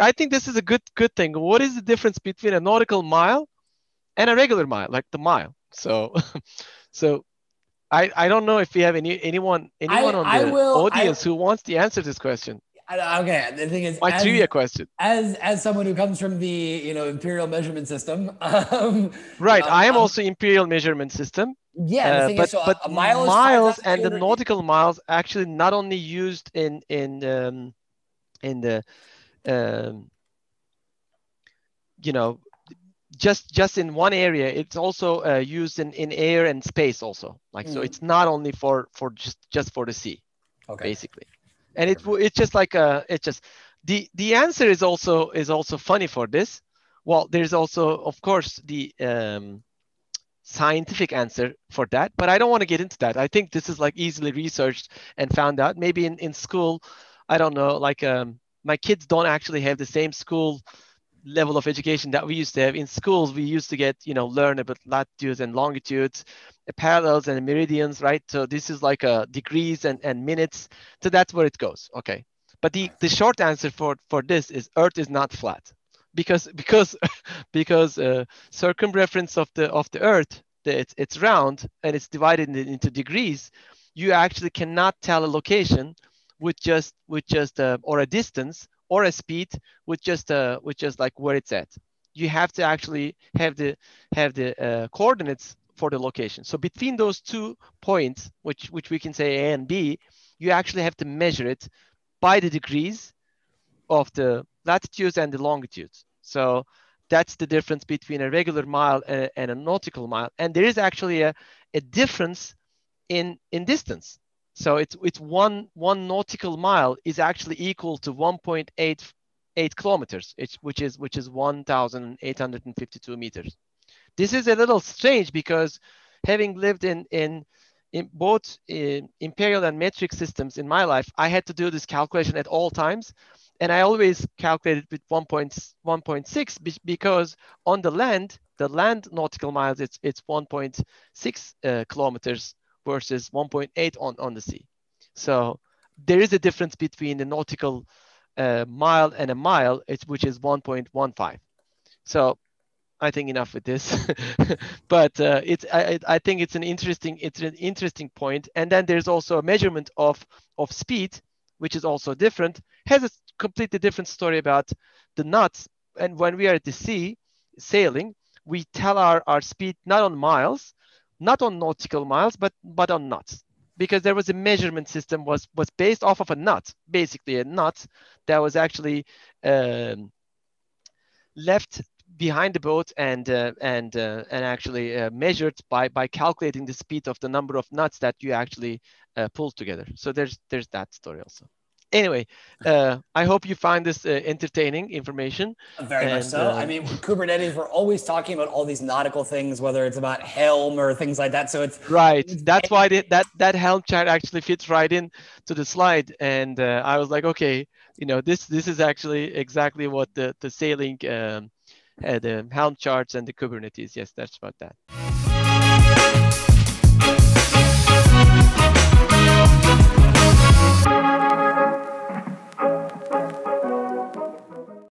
I think this is a good good thing. What is the difference between a nautical mile and a regular mile, like the mile? So, so I I don't know if we have any anyone anyone I- on I the will- audience I- who wants to answer this question. Okay, the thing is, My as, trivia question. as as someone who comes from the you know imperial measurement system, um, Right. um, I am um, also imperial measurement system. yeah. The Uh, thing but is, so but a mile is miles and the nautical miles actually not only used in in um, in the um, you know just just in one area it's also uh, used in in air and space also. Like so Mhm. it's not only for for just just for the sea Okay. basically. And it it's just like uh it just the the answer is also is also funny for this. Well there's also of course the um scientific answer for that but i don't want to get into that. I think this is like easily researched and found out. Maybe in, in school i don't know like um my kids don't actually have the same school level of education that we used to have. In schools we used to get you know learn about latitudes and longitudes parallels and meridians right? So this is like uh, degrees and, and minutes. So that's where it goes. Okay. But the the short answer for for this is earth is not flat because because because uh, circumference of the of the earth it's, it's round and it's divided into degrees. You actually cannot tell a location with just with just uh, or a distance or a speed with just uh with just like where it's at. You have to actually have the have the uh, coordinates for the location. So between those two points which which we can say a and b you actually have to measure it by the degrees of the latitudes and the longitudes. So that's the difference between a regular mile and, and a nautical mile. And there is actually a, a difference in in distance so it's it's one one nautical mile is actually equal to 1.88 kilometers, which is which is 1,852 meters. This is a little strange because having lived in in in both in imperial and metric systems in my life, I had to do this calculation at all times, and I always calculated with 1.1.6 be- because on the land, the land nautical miles, it's it's 1.6 uh, kilometers versus 1.8 on, on the sea. So there is a difference between the nautical uh, mile and a mile, which is 1.15. So I think enough with this, but uh, it's I, I I think it's an interesting it's an interesting point. And then there's also a measurement of of speed, which is also different. Has a completely different story about the knots. And when we are at the sea sailing, we tell our, our speed not on miles, not on nautical miles, but but on knots, because there was a measurement system was was based off of a knot, basically a knot that was actually um, left behind the boat and uh, and uh, and actually uh, measured by by calculating the speed of the number of knots that you actually uh, pull together. So there's there's that story also. Anyway, uh, I hope you find this uh, entertaining information. Very much And, so. I uh, mean, Kubernetes, we're always talking about all these nautical things, whether it's about Helm or things like that. So it's Right. It's That's why that that Helm chart actually fits right in to the slide, and uh, I was like, okay, you know, this this is actually exactly what the the sailing um, uh, the Helm charts and the Kubernetes. Yes, that's about that.